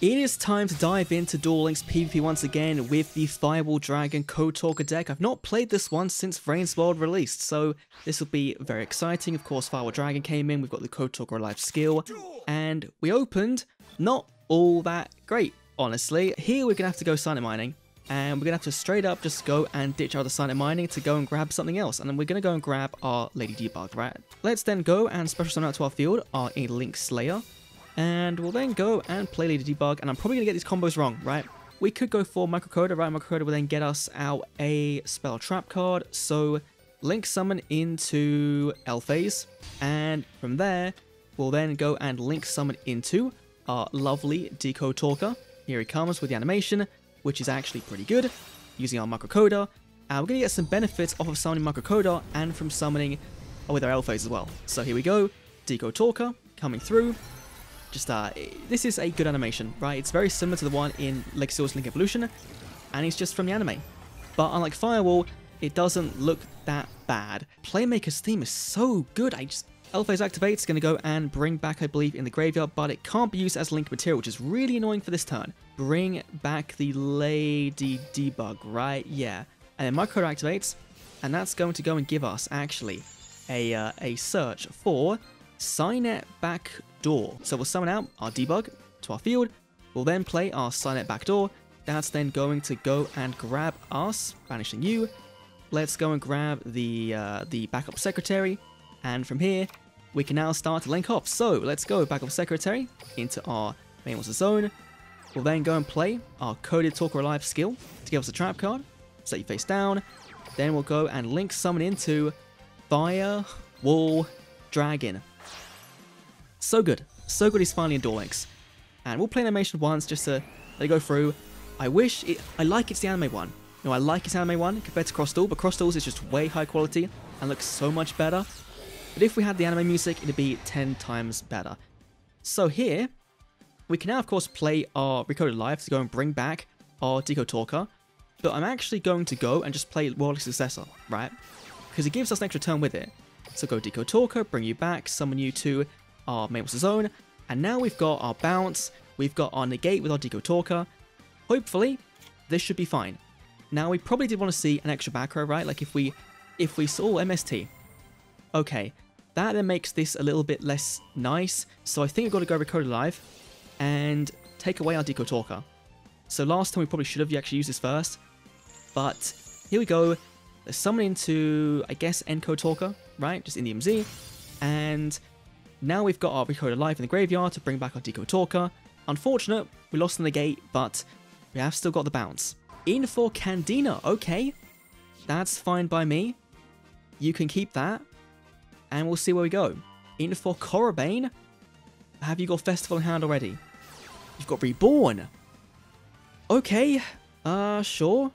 It is time to dive into Duel Links PvP once again with the Firewall Dragon Code Talker deck. I've not played this one since VRAINS World released, so this will be very exciting. Of course, Firewall Dragon came in, we've got the Code Talker Alive skill, and we opened not all that great, honestly. Here we're going to have to go Cynet Mining, and we're going to have to straight up just go and ditch out the Cynet Mining to go and grab something else, and then we're going to go and grab our Lady Debug, right? Let's then go and special summon out to our field, our Link Slayer, and we'll then go and play Lady Debug, and I'm probably going to get these combos wrong, right? We could go for Microcoder, right? Microcoder will then get us out a Spell Trap card, so Link Summon into Elphase, and from there, we'll then go and Link Summon into our lovely Deco Talker. Here he comes with the animation, which is actually pretty good, using our Microcoder. Uh, we're going to get some benefits off of summoning Microcoder and from summoning oh, with our Elphase as well. So here we go, Deco Talker coming through, just, uh, this is a good animation, right? It's very similar to the one in Legacy Link Evolution, and it's just from the anime. But unlike Firewall, it doesn't look that bad. Playmaker's theme is so good, I just... Elphase activates, going to go and bring back, I believe, in the graveyard, but it can't be used as link material, which is really annoying for this turn. Bring back the Lady Debug, right? Yeah. And then Micro activates, and that's going to go and give us, actually, a, uh, a search for Cynet back door. So we'll summon out our debug to our field. We'll then play our Cynet back door. That's then going to go and grab us, banishing you. Let's go and grab the uh, the backup secretary. And from here, we can now start to link off. So let's go backup secretary into our main monster zone. We'll then go and play our coded talker alive skill to give us a trap card. Set you face down. Then we'll go and link summon into Fire Wall Dragon. So good. So good he's finally in Duel And we'll play animation once just to let it go through. I wish it, I like it's the anime one. No, I like its anime one compared to Cross Duel, but Cross Duels is just way high quality and looks so much better. But if we had the anime music, it'd be 10 times better. So here, we can now of course play our Recoded Live to go and bring back our Decode Talker, but I'm actually going to go and just play World Successor, right? Because it gives us an extra turn with it. So go Decode Talker, bring you back, summon you to our main zone, and now we've got our bounce, we've got our negate with our Deco Talker. Hopefully, this should be fine. Now we probably did want to see an extra back row, right? Like if we if we saw MST. Okay, that then makes this a little bit less nice. So I think I've got to go Recoded Live and take away our Deco Talker. So last time we probably should have actually used this first. But here we go. Let's summon into, I guess, Encode Talker, right? Just in the MZ. And now we've got our Recode alive in the graveyard to bring back our Deco Talker. Unfortunate, we lost in the gate, but we have still got the bounce. In for Candina, okay. That's fine by me. You can keep that. And we'll see where we go. In for Corobane. Have you got Festival in hand already? You've got Reborn. Okay, uh, sure.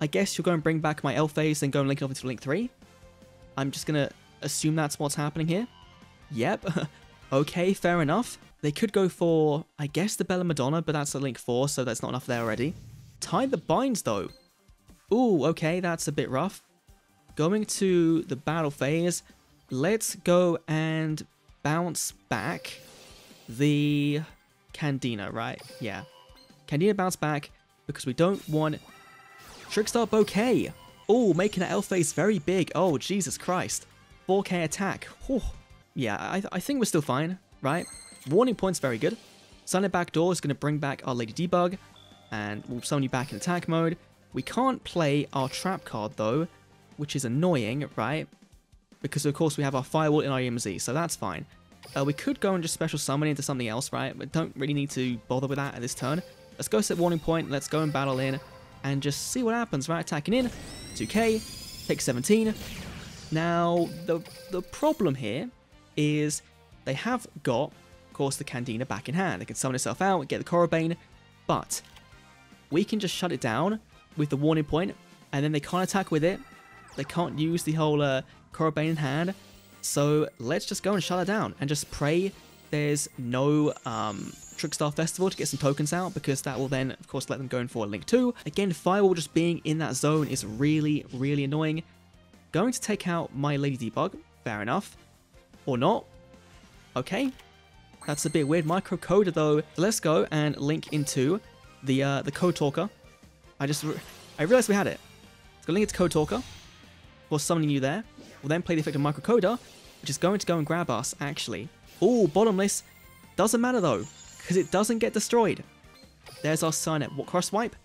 I guess you're going to bring back my Elphase and go and link it off into Link 3. I'm just going to assume that's what's happening here. Yep. okay, fair enough. They could go for, I guess, the Bella Madonna, but that's a Link 4, so that's not enough there already. Tie the Binds, though. Ooh, okay, that's a bit rough. Going to the battle phase, let's go and bounce back the Candina, right? Yeah. Candina bounce back because we don't want Trickstar Bouquet. Oh, making that Elphase very big. Oh, Jesus Christ. 4k attack. Whew yeah, I, I think we're still fine, right? Warning point's very good. Cynet Backdoor is going to bring back our Lady Debug, and we'll summon you back in attack mode. We can't play our trap card though, which is annoying, right? Because of course we have our Firewall in our EMZ, so that's fine. Uh, we could go and just special summon into something else, right? We don't really need to bother with that at this turn. Let's go set Warning Point, let's go and battle in, and just see what happens, right? Attacking in, 2k, take 17. Now, the, the problem here is they have got, of course, the Candina back in hand. They can summon itself out, get the Corobane, but we can just shut it down with the warning point, and then they can't attack with it. They can't use the whole uh, Corobane in hand. So let's just go and shut it down and just pray there's no um, Trickstar Festival to get some tokens out because that will then, of course, let them go in for Link 2. Again, Firewall just being in that zone is really, really annoying. Going to take out my Lady Debug, fair enough. Or not. Okay. That's a bit weird. Microcoder though. Let's go and link into the uh, the code talker. I just I realized we had it. Let's go link it to code talker. We'll summon you there. We'll then play the effect of microcoder, which is going to go and grab us actually. Oh, bottomless. Doesn't matter though, because it doesn't get destroyed. There's our Cynet cross wipe.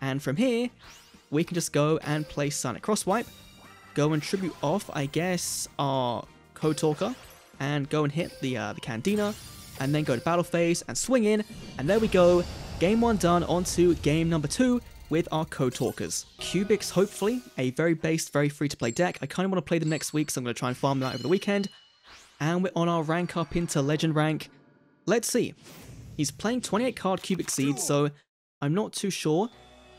And from here, we can just go and play Cynet cross wipe. Go and tribute off, I guess, our Code Talker. And go and hit the, uh, the Candina. And then go to battle phase and swing in. And there we go. Game one done. On to game number two with our Code Talkers. Cubics, hopefully, a very based, very free-to-play deck. I kind of want to play them next week, so I'm going to try and farm that over the weekend. And we're on our rank up into Legend rank. Let's see. He's playing 28 card Cubic Seed, so I'm not too sure.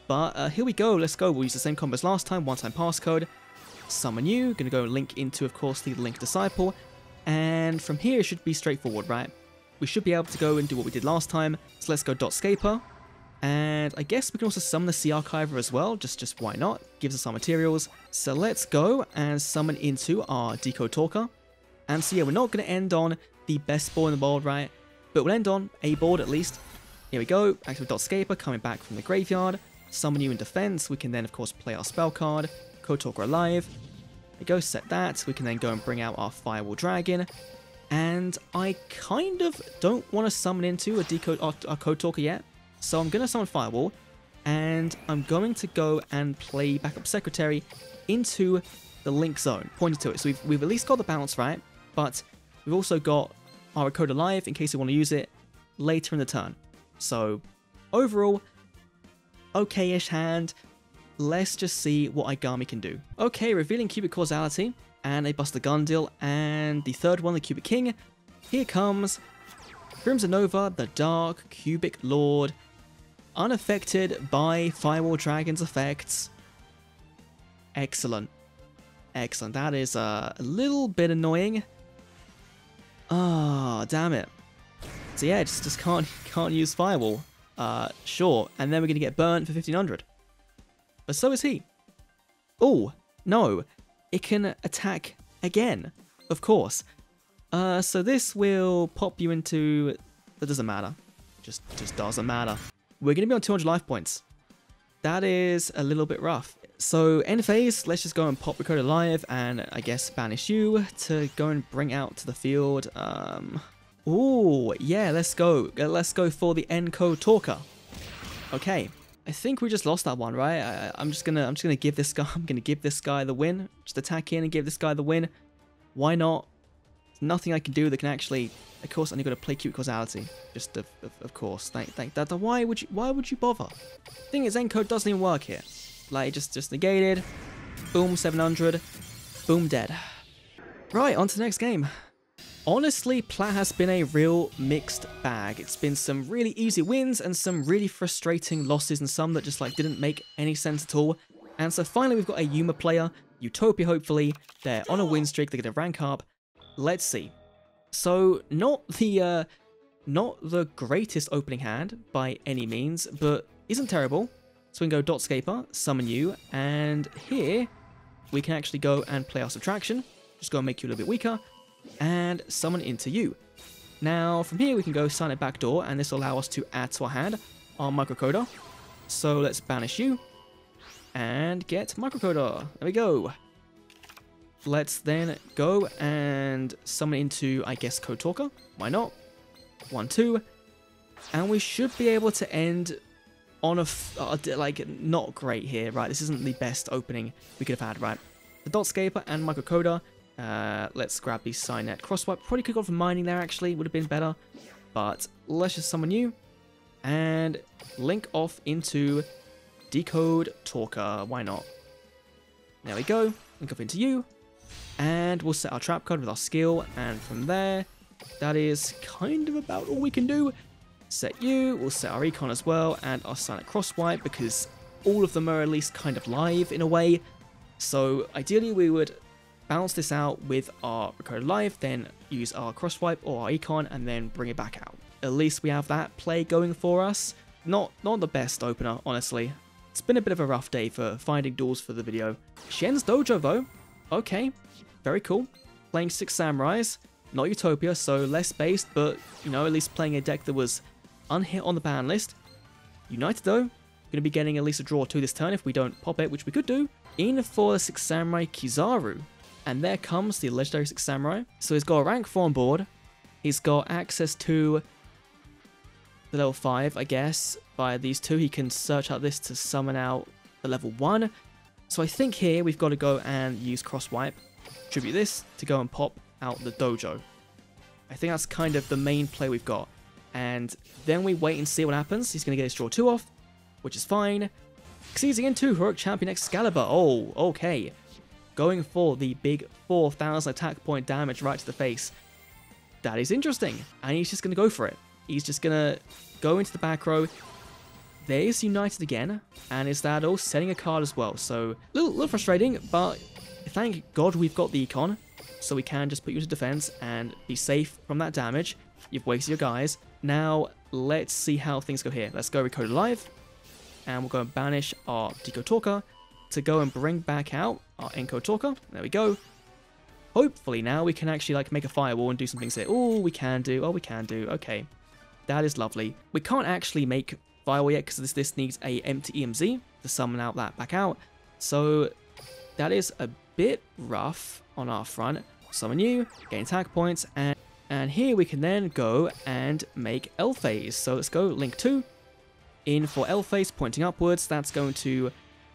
But uh, here we go, let's go. We'll use the same combo as last time, one-time passcode. Summon you, gonna go link into, of course, the Link Disciple. And from here, it should be straightforward, right? We should be able to go and do what we did last time. So let's go Scaper. And I guess we can also summon the Sea Archiver as well, just, just why not? Gives us our materials. So let's go and summon into our Deco Talker. And so yeah, we're not going to end on the best board in the world, right? But we'll end on a board at least. Here we go, active Dot Scaper coming back from the graveyard. Summon you in defense, we can then of course play our spell card, Code Talker alive. We go, set that. We can then go and bring out our Firewall Dragon. And I kind of don't want to summon into a decode our, our Code Talker yet. So I'm going to summon Firewall. And I'm going to go and play Backup Secretary into the link zone, pointed to it. So we've, we've at least got the balance right, but we've also got our code Alive in case we want to use it later in the turn. So overall, okay-ish hand. Let's just see what Igami can do. Okay, revealing Cubic Causality and a Buster Gundil, and the third one, the Cubic King. Here comes Crimson Nova, the Dark Cubic Lord, unaffected by Firewall Dragon's effects. Excellent. Excellent. That is uh, a little bit annoying. Ah, oh, damn it. So yeah, just, just can't can't use Firewall. Uh, sure. And then we're going to get burnt for 1500. But so is he. Oh, no. It can attack again. Of course. Uh, so this will pop you into... That doesn't matter. Just, just doesn't matter. We're going to be on 200 life points. That is a little bit rough. So end phase, let's just go and pop Recode Alive and I guess banish you to go and bring out to the field. Um, oh, yeah, let's go. Let's go for the Encode Talker. Okay, I think we just lost that one, right? I, am just gonna, I'm just gonna give this guy, I'm gonna give this guy the win. Just attack in and give this guy the win. Why not? There's nothing I can do that can actually, of course, I'm gonna play cute causality. Just of, of, of course. Thank, thank that. Why would you, why would you bother? thing is, Encode doesn't even work here. Like, just, just negated. Boom, 700. Boom, dead. Right, on to the next game. Honestly, Plat has been a real mixed bag. It's been some really easy wins and some really frustrating losses and some that just like didn't make any sense at all. And so finally we've got a Yuma player, Utopia hopefully, they're on a win streak, they're going to rank up. Let's see. So not the uh, not the greatest opening hand by any means, but isn't terrible. So we can go dot scaper, summon you, and here we can actually go and play our subtraction. Just go and make you a little bit weaker, and summon into you. Now, from here we can go Cynet Backdoor, and this will allow us to add to our hand our Microcoder. So let's banish you, and get Microcoder. There we go. Let's then go and summon into, I guess, Talker. Why not? One, two. And we should be able to end on a, uh, like, not great here, right? This isn't the best opening we could have had, right? The Dot Scaper and Microcoder. Uh, let's grab the Cynet Crosswipe. Probably could go for mining there, actually. Would have been better. But let's just summon you. And link off into Decode Talker. Why not? There we go. Link off into you. And we'll set our trap card with our skill. And from there, that is kind of about all we can do set you, we'll set our econ as well, and our Cynet crosswipe because all of them are at least kind of live in a way. So ideally we would bounce this out with our Recode Live, then use our crosswipe or our econ and then bring it back out. At least we have that play going for us. Not, not the best opener, honestly. It's been a bit of a rough day for finding duels for the video. Shien's Dojo though. Okay, very cool. Playing six samurais. not Utopia, so less based, but, you know, at least playing a deck that was unhit on the ban list. United, though, going to be getting at least a draw to this turn if we don't pop it, which we could do. In for the Six Samurai Kizaru. And there comes the Legendary Six Samurai. So he's got a rank 4 on board. He's got access to the level 5, I guess. By these two, he can search out this to summon out the level 1. So I think here we've got to go and use Cross Wipe. Tribute this to go and pop out the Dojo. I think that's kind of the main play we've got. And then we wait and see what happens. He's going to get his draw 2 off, which is fine. Seizing into Heroic Champion Excalibur. Oh, okay. Going for the big 4,000 attack point damage right to the face. That is interesting. And he's just going to go for it. He's just going to go into the back row. There's United again. And is that all setting a card as well. So, a little, little frustrating, but thank God we've got the Econ. So we can just put you to defense and be safe from that damage. You've wasted your guys. Now, let's see how things go here. Let's go Recode Live. And we'll go and banish our Deco Talker to go and bring back out our Encode Talker. There we go. Hopefully now we can actually like make a firewall and do some things here. Oh, we can do. Oh, we can do. Okay. That is lovely. We can't actually make firewall yet because this, this needs a empty EMZ to summon out that back out. So that is a bit rough on our front. Summon you, gain attack points, and and here we can then go and make Elphase. So let's go link 2 in for Elphase pointing upwards. That's going to,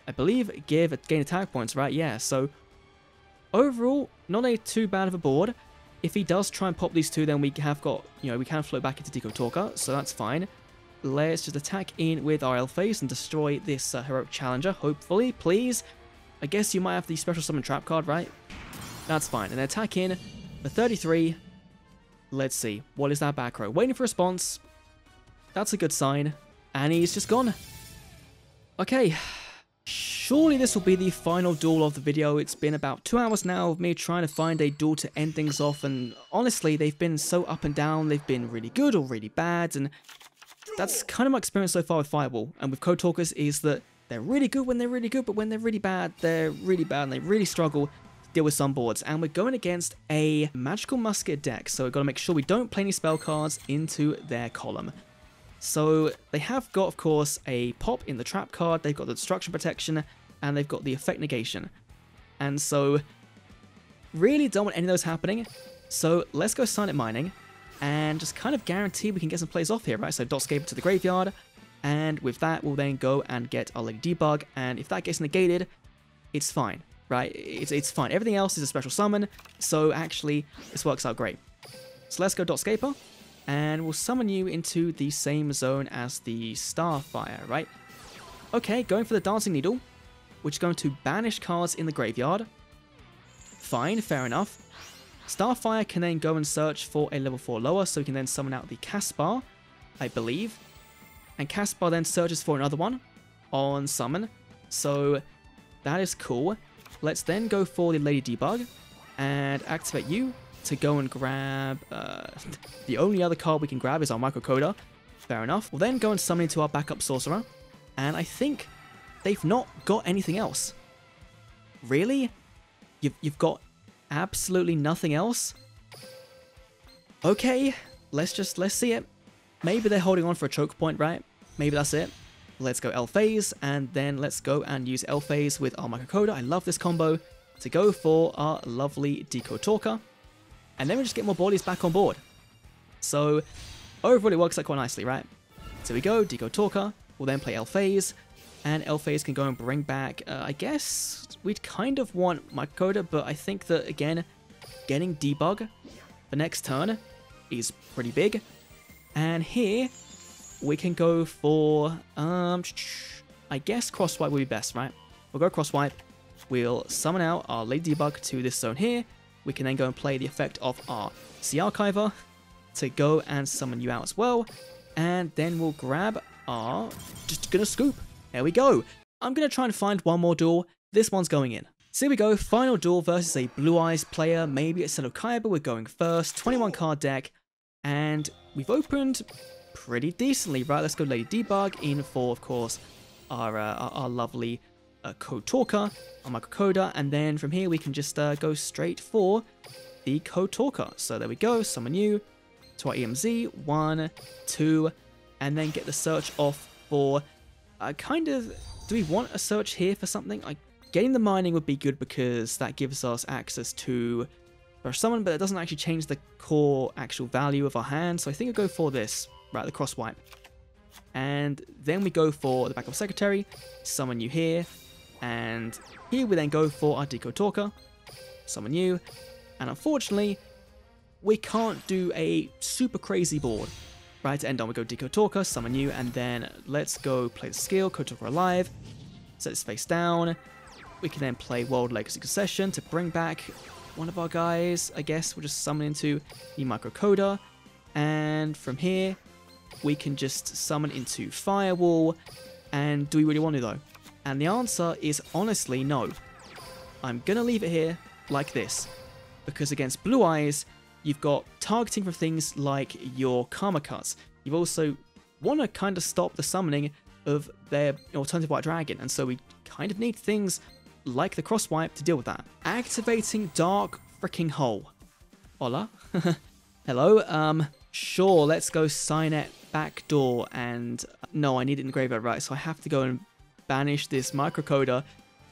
I believe, give gain attack points, right? Yeah, so overall, not a too bad of a board. If he does try and pop these two, then we have got, you know, we can float back into Deco Talker, so that's fine. Let's just attack in with our phase and destroy this uh, Heroic Challenger, hopefully, please. I guess you might have the Special Summon Trap card, right? That's fine. And attack in for 33. Let's see. What is that back row? Waiting for response. That's a good sign. And he's just gone. Okay. Surely this will be the final duel of the video. It's been about two hours now of me trying to find a duel to end things off. And honestly, they've been so up and down. They've been really good or really bad. And that's kind of my experience so far with Firewall. And with Code Talkers is that they're really good when they're really good, but when they're really bad, they're really bad and they really struggle deal with some boards. And we're going against a Magical Musket deck, so we've got to make sure we don't play any spell cards into their column. So they have got, of course, a pop in the trap card, they've got the destruction protection, and they've got the effect negation. And so, really don't want any of those happening. So let's go Silent Mining, and just kind of guarantee we can get some plays off here, right? So Dotscape to the graveyard, and with that, we'll then go and get our Lady Debug, and if that gets negated, it's fine right? It's, it's fine. Everything else is a special summon, so actually this works out great. So let's go Dotscaper, and we'll summon you into the same zone as the Starfire, right? Okay, going for the Dancing Needle, which is going to banish cards in the graveyard. Fine, fair enough. Starfire can then go and search for a level 4 lower, so we can then summon out the Caspar, I believe. And Caspar then searches for another one on summon, so that is cool. Let's then go for the Lady Debug and activate you to go and grab... Uh, the only other card we can grab is our Microcoder. Fair enough. We'll then go and summon into our backup Sorcerer. And I think they've not got anything else. Really? You've, you've got absolutely nothing else? Okay, let's just, let's see it. Maybe they're holding on for a choke point, right? Maybe that's it. Let's go Elphase, and then let's go and use Elphase with our Microcoder. I love this combo to go for our lovely Deco Talker. And then we just get more bodies back on board. So overall it works out quite nicely, right? So we go, Deco Talker, we'll then play Elphase, and Elphase can go and bring back, uh, I guess we'd kind of want Microcoder, but I think that, again, getting Debug the next turn is pretty big. And here, we can go for, um, I guess cross wipe would be best, right? We'll go cross wipe. We'll summon out our Lady Debug to this zone here. We can then go and play the effect of our Sea Archiver to go and summon you out as well. And then we'll grab our, just gonna scoop. There we go. I'm gonna try and find one more duel. This one's going in. So here we go, final duel versus a Blue Eyes player, maybe a Seto Kaiba, we're going first, 21 card deck, and we've opened pretty decently, right? Let's go Lady Debug in for, of course, our, uh, our, our, lovely uh, Code Talker, our Microcoder, and then from here we can just uh, go straight for the Talker. So there we go, summon you to our EMZ, one, two, and then get the search off for uh, kind of, do we want a search here for something? Like, getting the mining would be good because that gives us access to Rush Summon, but it doesn't actually change the core actual value of our hand, so I think I'll go for this, right, the cross wipe. And then we go for the backup secretary, summon you here, and here we then go for our Decode Talker, summon you, and unfortunately, we can't do a super crazy board. Right, to end on we go Decode Talker, summon you, and then let's go play the skill, Code Talker alive, set this face down. We can then play World Legacy Succession to bring back one of our guys, I guess. We'll just summon into the Microcoder, and from here, we can just summon into Firewall, and do we really want to though? And the answer is honestly no. I'm gonna leave it here like this, because against Blue Eyes, you've got targeting for things like your Karma Cuts. You've also want to kind of stop the summoning of their alternative white dragon, and so we kind of need things like the cross wipe to deal with that. Activating Dark Freaking Hole. Hola. Hello. Um, sure, let's go Cynet backdoor, and no, I need it in the graveyard, right, so I have to go and banish this microcoder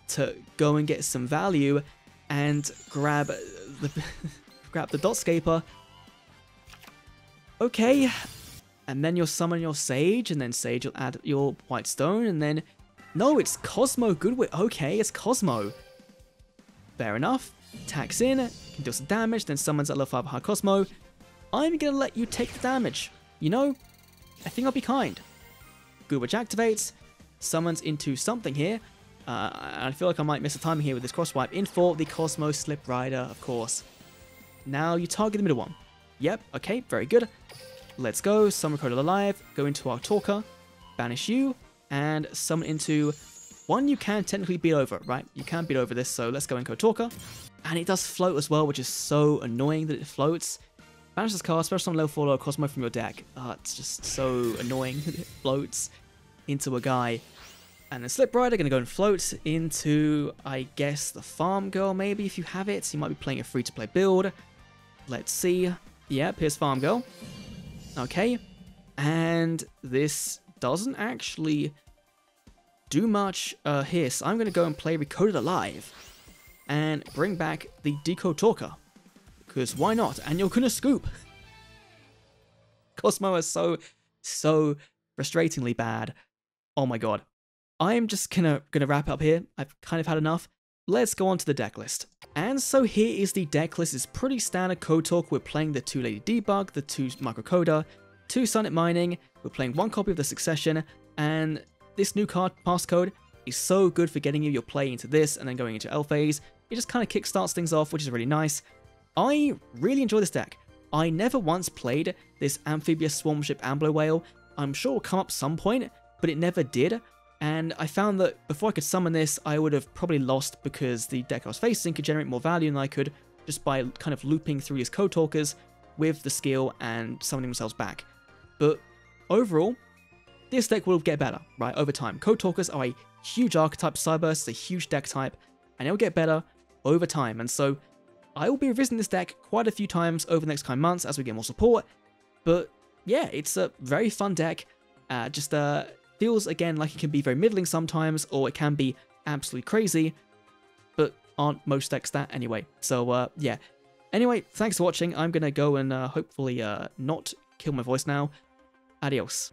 to go and get some value and grab the grab the dotscaper. Okay, and then you'll summon your Sage, and then Sage will add your White Stone, and then... No, it's Kozmo Goodwitch. Okay, it's Kozmo. Fair enough. Tax in, can do some damage, then summons at level 5 high Kozmo. I'm gonna let you take the damage. You know, I think I'll be kind. Good Witch activates, summons into something here. Uh, I feel like I might miss a timing here with this cross wipe. In for the Cosmos Slip Rider, of course. Now you target the middle one. Yep, okay, very good. Let's go, summon Code Alive, go into our Talker, banish you, and summon into one you can technically beat over, right? You can beat over this, so let's go in Code Talker. And it does float as well, which is so annoying that it floats. Banish this card, special summon level 4 Kozmo from your deck. Oh, it's just so annoying that it floats into a guy. And then Slip Rider going to go and float into, I guess, the Farm Girl maybe if you have it. You might be playing a free-to-play build. Let's see. Yep, here's Farm Girl. Okay. And this doesn't actually do much uh, here. So I'm going to go and play Recoded Alive and bring back the Deco Talker. Because why not? And you're gonna scoop. Kozmo is so, so frustratingly bad. Oh my god. I'm just gonna, gonna wrap up here. I've kind of had enough. Let's go on to the deck list. And so here is the deck list. It's pretty standard code talk. We're playing the two Lady Debug, the two Microcoder, two Cynet Mining. We're playing one copy of the Succession, and this new card passcode is so good for getting you your play into this and then going into Elphase. It just kind of kickstarts things off, which is really nice. I really enjoy this deck. I never once played this Amphibious Swarmship Amblowhale. I'm sure it'll come up some point, but it never did. And I found that before I could summon this, I would have probably lost because the deck I was facing could generate more value than I could just by kind of looping through his Code Talkers with the skill and summoning themselves back. But overall, this deck will get better, right, over time. Code Talkers are a huge archetype, Cyberse is a huge deck type, and it'll get better over time. And so I will be revisiting this deck quite a few times over the next coming months as we get more support. But yeah, it's a very fun deck. Uh, just uh, feels, again, like it can be very middling sometimes, or it can be absolutely crazy. But aren't most decks that anyway. So uh, yeah. Anyway, thanks for watching. I'm going to go and uh, hopefully uh, not kill my voice now. Adios.